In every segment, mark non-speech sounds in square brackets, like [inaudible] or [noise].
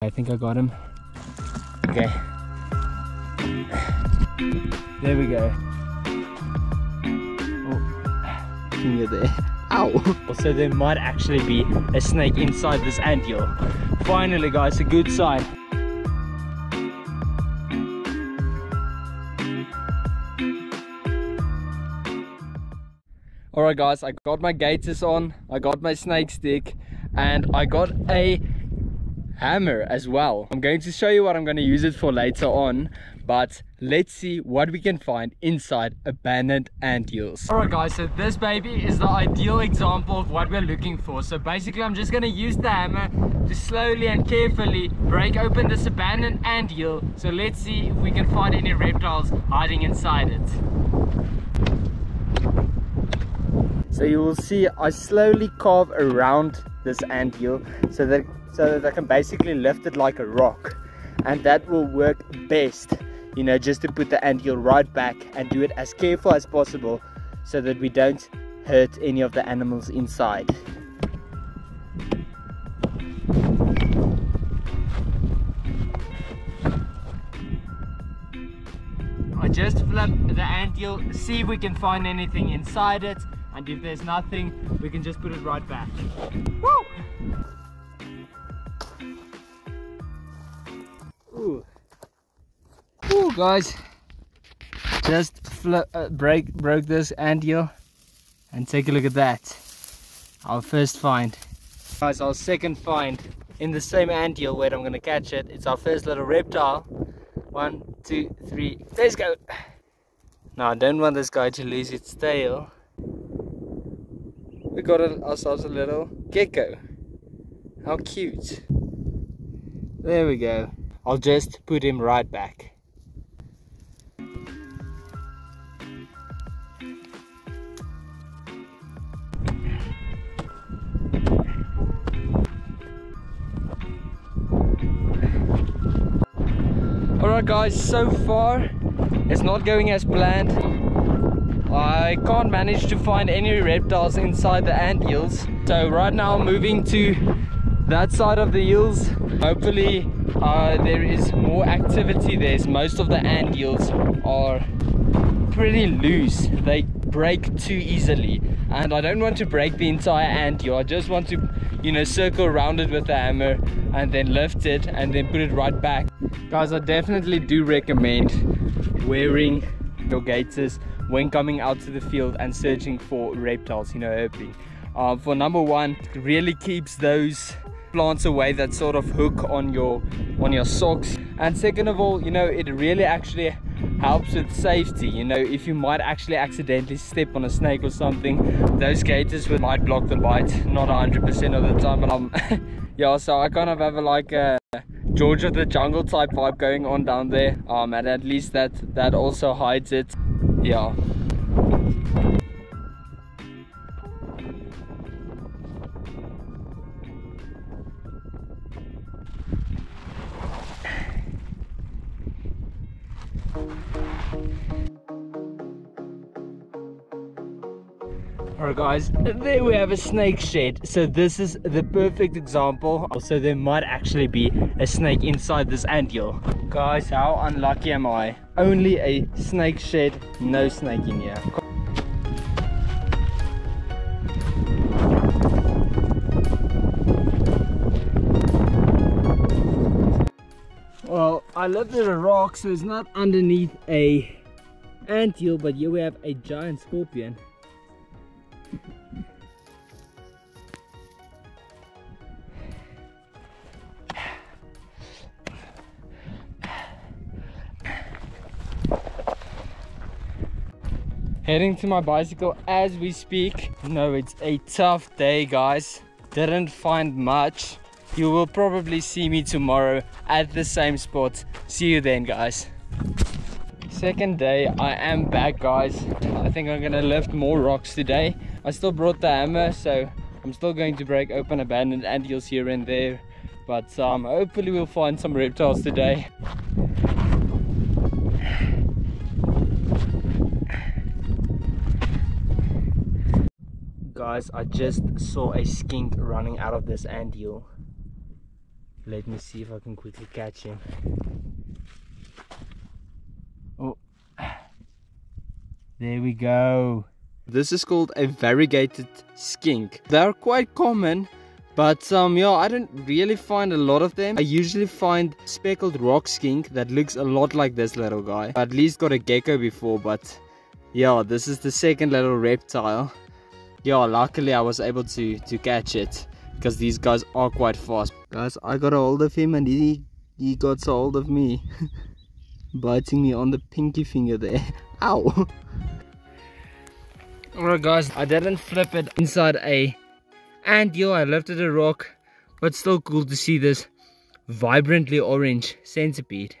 I think I got him. Okay. There we go. Oh, you're there. Ow! So there might actually be a snake inside this anthill. Finally guys, a good sign. Alright guys, I got my gaiters on, I got my snake stick, and I got a hammer as well. I'm going to show you what I'm going to use it for later on, but let's see what we can find inside abandoned ant hills. Alright guys, so this baby is the ideal example of what we're looking for. So basically I'm just going to use the hammer to slowly and carefully break open this abandoned ant hill. So let's see if we can find any reptiles hiding inside it. So you will see I slowly carve around this ant hill so that so that I can basically lift it like a rock. And that will work best you know just to put the ant hill right back and do it as careful as possible so that we don't hurt any of the animals inside. I just flip the ant hill see if we can find anything inside it and if there's nothing we can just put it right back Woo! Ooh. Ooh, guys. Just uh, break broke this anthill and take a look at that. Our first find. Guys, our second find in the same anthill where I'm gonna catch it. It's our first little reptile. One, two, three, let's go. Now I don't want this guy to lose its tail. We got ourselves a little gecko. How cute. There we go. I'll just put him right back. Alright guys, so far it's not going as planned. I can't manage to find any reptiles inside the ant hills. So right now moving to that side of the hills. Hopefully uh, there is more activity there. Most of the ant hills are pretty loose. They break too easily. And I don't want to break the entire ant hill. I just want to, you know, circle around it with the hammer and then lift it and then put it right back. Guys, I definitely do recommend wearing your gaiters when coming out to the field and searching for reptiles, you know, herping. Uh, for number one, it really keeps those plants away that sort of hook on your on your socks. And second of all you know it really actually helps with safety. You know if you might actually accidentally step on a snake or something those gaiters might block the bite not 100 percent of the time. But i'm [laughs] yeah so i kind of have a like a george of the jungle type vibe going on down there. Um and at least that that also hides it yeah guys, there we have a snake shed. So this is the perfect example. So there might actually be a snake inside this anthill. Guys, how unlucky am I? Only a snake shed, no snake in here. Well, I lived in a rock, so it's not underneath a anthill, but here we have a giant scorpion. Heading to my bicycle as we speak. No it's a tough day guys. Didn't find much. You will probably see me tomorrow at the same spot. See you then guys. Second day i am back guys. I think i'm gonna lift more rocks today. I still brought the hammer so i'm still going to break open abandoned ant hills here and there. But um hopefully we'll find some reptiles today guys i just saw a skink running out of this ant hill Let me see if I can quickly catch him. Oh, [sighs] there we go. This is called a variegated skink. They're quite common, but um, yeah, I don't really find a lot of them. I usually find speckled rock skink that looks a lot like this little guy. I at least got a gecko before, but yeah, this is the second little reptile. Yeah, luckily I was able to, to catch it because these guys are quite fast. Guys, I got a hold of him and he, he got a hold of me. [laughs] Biting me on the pinky finger there. [laughs] Ow! Alright guys, I didn't flip it inside a anthill. I lifted a rock, but still cool to see this vibrantly orange centipede.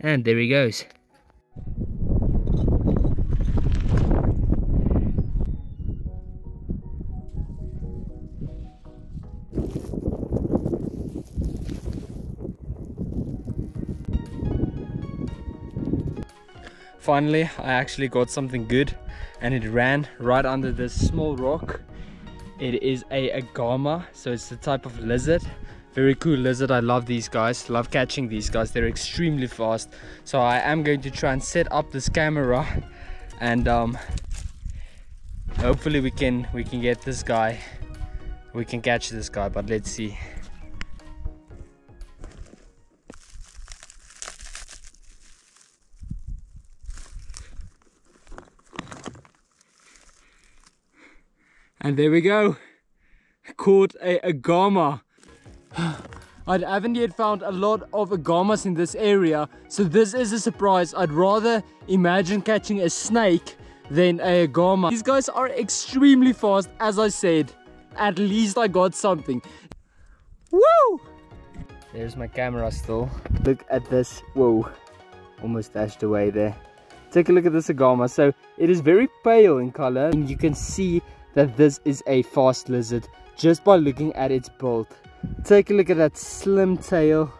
And there he goes. Finally, I actually got something good and it ran right under this small rock. It is a agama, so it's the type of lizard. Very cool lizard. I love these guys. Love catching these guys. They're extremely fast. So I am going to try and set up this camera and um, hopefully we can we can get this guy. We can catch this guy, but let's see. And there we go. Caught a agama. I haven't yet found a lot of agamas in this area, so this is a surprise. I'd rather imagine catching a snake than a agama. These guys are extremely fast, as I said. At least I got something. Woo! There's my camera still. Look at this. Whoa. Almost dashed away there. Take a look at this agama. So it is very pale in color and you can see that this is a fast lizard just by looking at its build. Take a look at that slim tail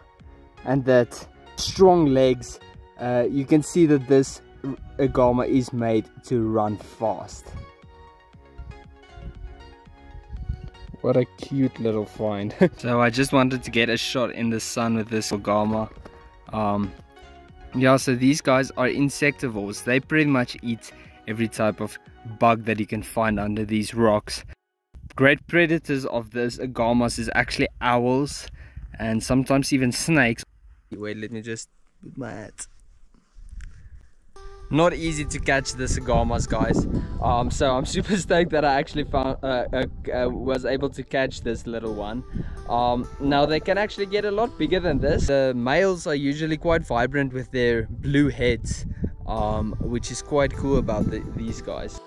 and that strong legs. Uh, you can see that this agama is made to run fast. What a cute little find. [laughs] so I just wanted to get a shot in the sun with this agama. Um, yeah, so these guys are insectivores. They pretty much eat every type of bug that you can find under these rocks. Great predators of this agamas is actually owls and sometimes even snakes. Wait, let me just put my hat. Not easy to catch the agamas, guys. Um, so I'm [laughs] super stoked that I actually found, uh, uh, uh, was able to catch this little one. Um, now they can actually get a lot bigger than this. The males are usually quite vibrant with their blue heads um, which is quite cool about the, these guys.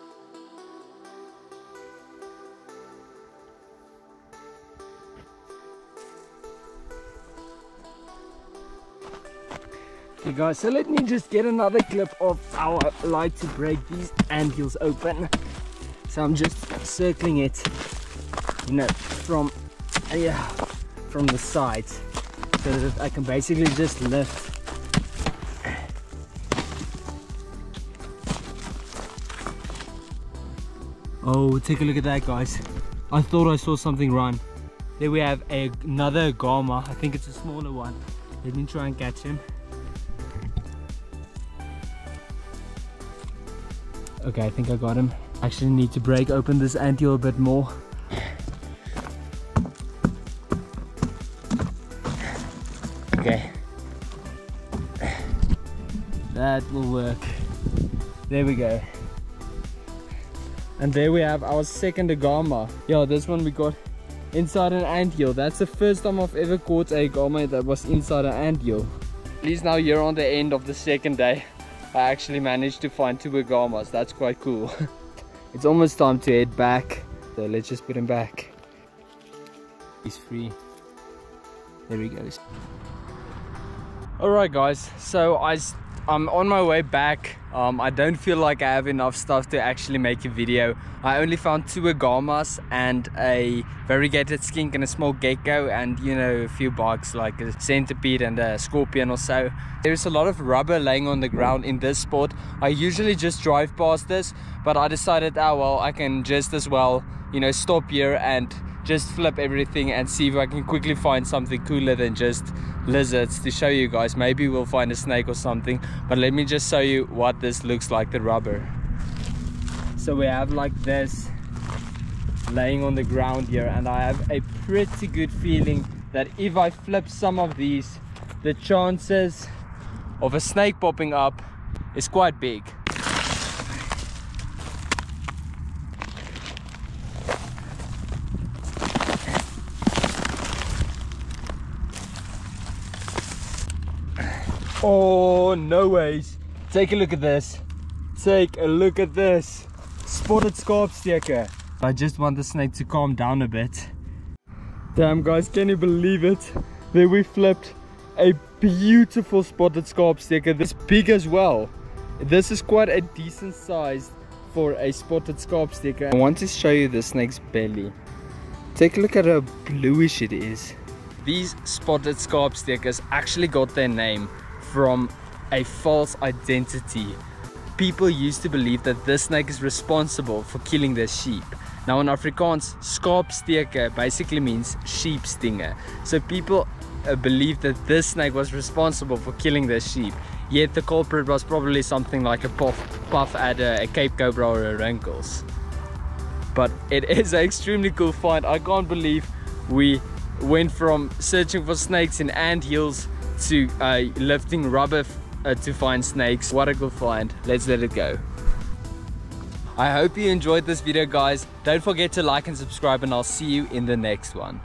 Okay guys, so let me just get another clip of our light to break these anthills open. So I'm just circling it, you know, from yeah, from the sides so that I can basically just lift Oh, take a look at that, guys. I thought I saw something run. There we have a, another agama. I think it's a smaller one. Let me try and catch him. Okay, I think I got him. Actually need to break open this anthill a bit more. Okay. That will work. There we go. And there we have our second agama. Yeah, this one we got inside an anthill. That's the first time I've ever caught a agama that was inside an anthill. At least now you're on the end of the second day. I actually managed to find two agamas. That's quite cool. [laughs] it's almost time to head back. So let's just put him back. He's free. There he goes. Alright guys, so I I'm on my way back. Um, I don't feel like I have enough stuff to actually make a video. I only found two agamas and a variegated skink and a small gecko and you know a few bugs like a centipede and a scorpion or so. There's a lot of rubber laying on the ground in this spot. I usually just drive past this but I decided oh well I can just as well you know stop here and just flip everything and see if I can quickly find something cooler than just lizards to show you guys. Maybe we'll find a snake or something but let me just show you what this looks like the rubber. So we have like this laying on the ground here and I have a pretty good feeling that if I flip some of these the chances of a snake popping up is quite big Oh, no ways. Take a look at this. Take a look at this. Spotted skaapsteker. I just want the snake to calm down a bit. Damn guys, can you believe it? There we flipped a beautiful spotted skaapsteker. This big as well. This is quite a decent size for a spotted skaapsteker. I want to show you the snake's belly. Take a look at how bluish it is. These spotted skaapstekers actually got their name from a false identity. People used to believe that this snake is responsible for killing their sheep. Now in Afrikaans, skaapsteker basically means sheep stinger. So people uh, believed that this snake was responsible for killing their sheep. Yet the culprit was probably something like a puff, puff adder, a Cape Cobra or a Rinkhals. But it [laughs] is an extremely cool find. I can't believe we went from searching for snakes in ant hills to uh, lifting rubber uh, to find snakes. What a good find. Let's let it go. I hope you enjoyed this video guys. Don't forget to like and subscribe and I'll see you in the next one.